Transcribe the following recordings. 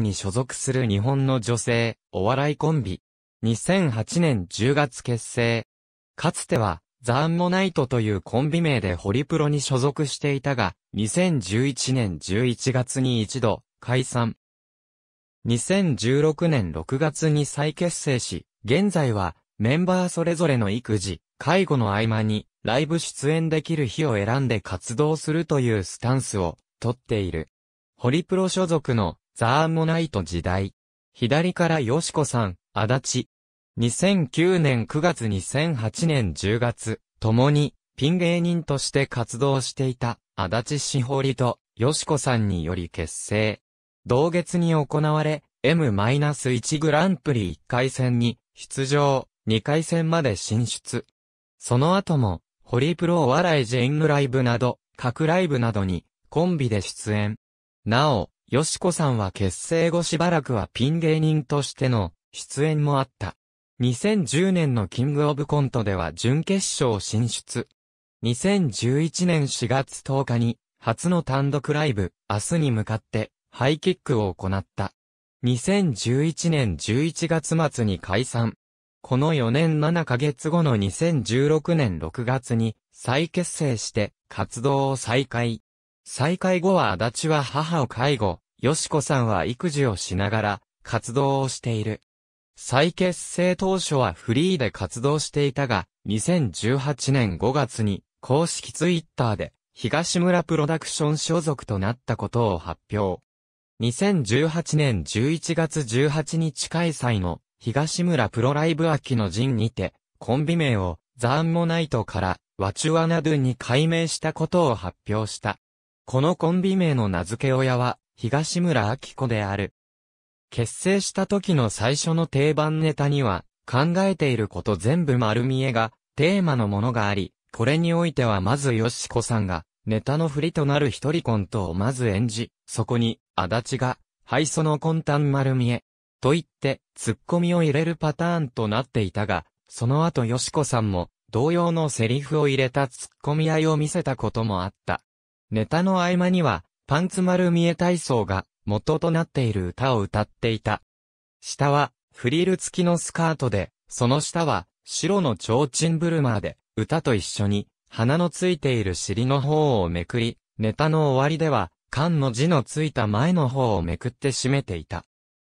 に所属する日本の女性、お笑いコンビ。2008年10月結成。かつては、ザ・アンモナイトというコンビ名でホリプロに所属していたが、2011年11月に一度、解散。2016年6月に再結成し、現在は、メンバーそれぞれの育児、介護の合間に、ライブ出演できる日を選んで活動するというスタンスを、とっている。ホリプロ所属の、ザーモナイト時代。左からよしこさん、足立。2009年9月2008年10月、共に、ピン芸人として活動していた、足立しほりと、よしこさんにより結成。同月に行われ、M-1 グランプリ1回戦に出場、2回戦まで進出。その後も、ホリプロお笑いジェングライブなど、各ライブなどに、コンビで出演。なお、よしこさんは結成後しばらくはピン芸人としての出演もあった。2010年のキングオブコントでは準決勝進出。2011年4月10日に初の単独ライブ、明日に向かってハイキックを行った。2011年11月末に解散。この4年7ヶ月後の2016年6月に再結成して活動を再開。再開後は足立は母を介護、よしこさんは育児をしながら活動をしている。再結成当初はフリーで活動していたが、2018年5月に公式ツイッターで東村プロダクション所属となったことを発表。2018年11月18日開催の東村プロライブ秋の陣にて、コンビ名をザーンモナイトからワチュアナドゥに改名したことを発表した。このコンビ名の名付け親は東村明子である。結成した時の最初の定番ネタには考えていること全部丸見えがテーマのものがあり、これにおいてはまずよしこさんがネタの振りとなる一人コントをまず演じ、そこに足立が、はいその魂胆丸見え、と言って、ツッコミを入れるパターンとなっていたが、その後よしこさんも、同様のセリフを入れたツッコミ合いを見せたこともあった。ネタの合間には、パンツ丸見え体操が元となっている歌を歌っていた。下は、フリル付きのスカートで、その下は、白の提灯ブルマーで、歌と一緒に、花のついている尻の方をめくり、ネタの終わりでは、缶の字のついた前の方をめくって締めていた。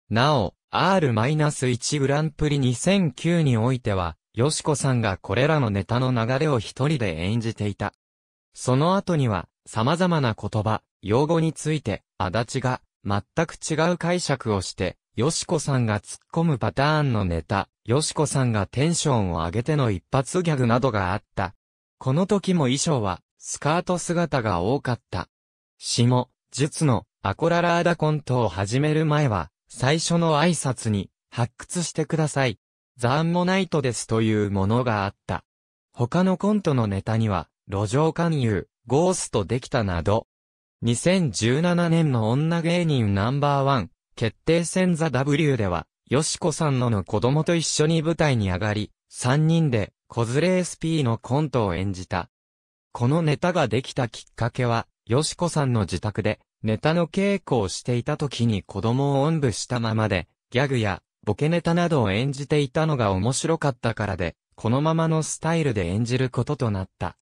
なお、R-1 グランプリ2009においては、よしこさんがこれらのネタの流れを一人で演じていた。その後には、様々な言葉、用語について、足立が、全く違う解釈をして、よしこさんが突っ込むパターンのネタ、よしこさんがテンションを上げての一発ギャグなどがあった。この時も衣装は、スカート姿が多かった。下、術の、アコララーダコントを始める前は、最初の挨拶に、発掘してください。ザ・ンモナイトですというものがあった。他のコントのネタには、路上勧誘、ゴーストできたなど。2017年の女芸人ナンバーワン、決定戦ザ W では、よしこさんのの子供と一緒に舞台に上がり、3人で、子連れ SP のコントを演じた。このネタができたきっかけは、よしこさんの自宅で、ネタの稽古をしていた時に子供をおんぶしたままで、ギャグやボケネタなどを演じていたのが面白かったからで、このままのスタイルで演じることとなった。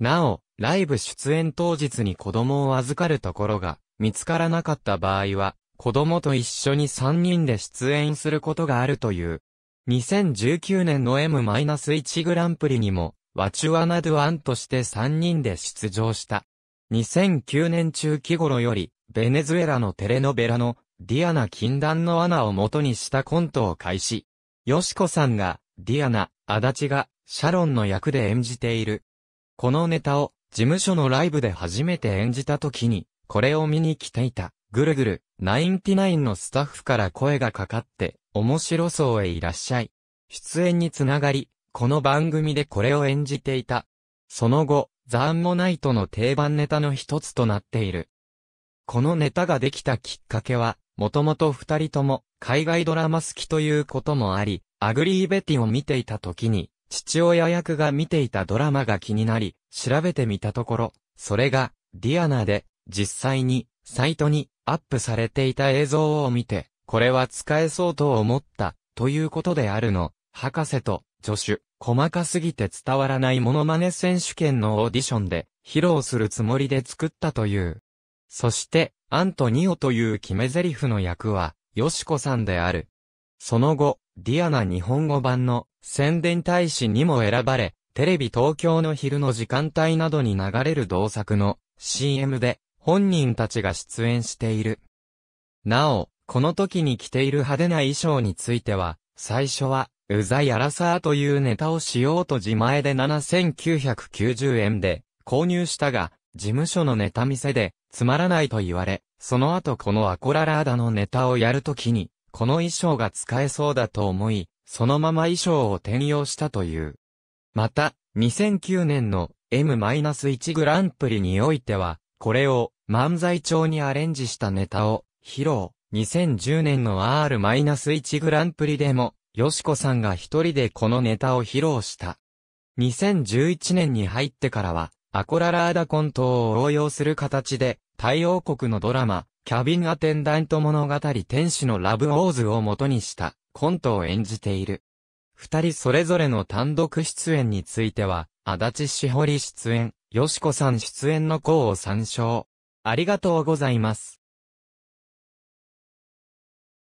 なお、ライブ出演当日に子供を預かるところが見つからなかった場合は、子供と一緒に3人で出演することがあるという。2019年の M-1 グランプリにも、ワチュアナドゥアンとして3人で出場した。2009年中期頃より、ベネズエラのテレノベラのディアナ禁断の穴を元にしたコントを開始。ヨシコさんが、ディアナ、アダチが、シャロンの役で演じている。このネタを、事務所のライブで初めて演じた時に、これを見に来ていた、ぐるぐるナインティナインのスタッフから声がかかって、おもしろ荘へいらっしゃい。出演につながり、この番組でこれを演じていた。その後、ザ・アンモナイトの定番ネタの一つとなっている。このネタができたきっかけは、もともと二人とも海外ドラマ好きということもあり、アグリーベティを見ていた時に、父親役が見ていたドラマが気になり、調べてみたところ、それが、ディアナで、実際に、サイトに、アップされていた映像を見て、これは使えそうと思った、ということであるの、博士と、助手、細かすぎて伝わらないモノマネ選手権のオーディションで、披露するつもりで作ったという。そして、アントニオという決め台詞の役は、ヨシコさんである。その後、ディアナ日本語版の宣伝大使にも選ばれ、テレビ東京の昼の時間帯などに流れる同作の CM で本人たちが出演している。なお、この時に着ている派手な衣装については、最初は、うざいアラサーというネタをしようと自前で7990円で購入したが、事務所のネタ見せでつまらないと言われ、その後このアコララーダのネタをやるときに、この衣装が使えそうだと思い、そのまま衣装を転用したという。また、2009年の M-1 グランプリにおいては、これを漫才調にアレンジしたネタを披露。2010年の R-1 グランプリでも、よしこさんが一人でこのネタを披露した。2011年に入ってからは、アコララーダコントを応用する形で、太王国のドラマ、キャビンアテンダント物語天使のラブオーズを元にしたコントを演じている。二人それぞれの単独出演については、足立しほり出演、よしこさん出演の項を参照。ありがとうございます。